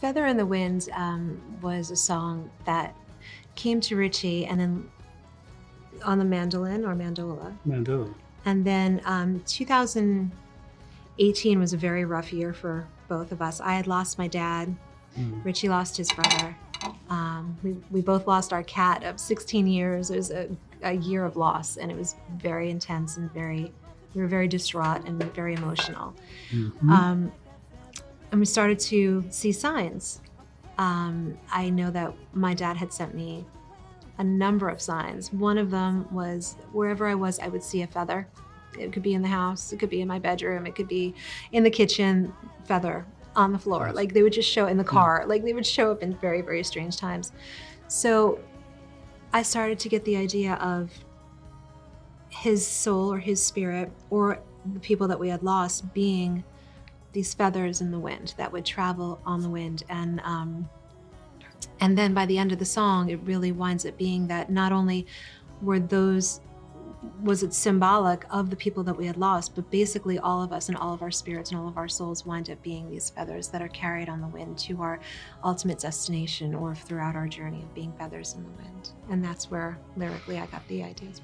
Feather in the Wind um, was a song that came to Ritchie and then on the mandolin or mandola. Mandela. And then um, 2018 was a very rough year for both of us. I had lost my dad. Mm. Ritchie lost his brother. Um, we, we both lost our cat of 16 years. It was a, a year of loss, and it was very intense and very, we were very distraught and very emotional. Mhm. Um, and we started to see signs. Um, I know that my dad had sent me a number of signs. One of them was wherever I was, I would see a feather. It could be in the house, it could be in my bedroom, it could be in the kitchen, feather on the floor. Like they would just show in the car, like they would show up in very, very strange times. So I started to get the idea of his soul or his spirit or the people that we had lost being these feathers in the wind that would travel on the wind. And um, and then by the end of the song it really winds up being that not only were those was it symbolic of the people that we had lost but basically all of us and all of our spirits and all of our souls wind up being these feathers that are carried on the wind to our ultimate destination or throughout our journey of being feathers in the wind. And that's where lyrically i got the ideas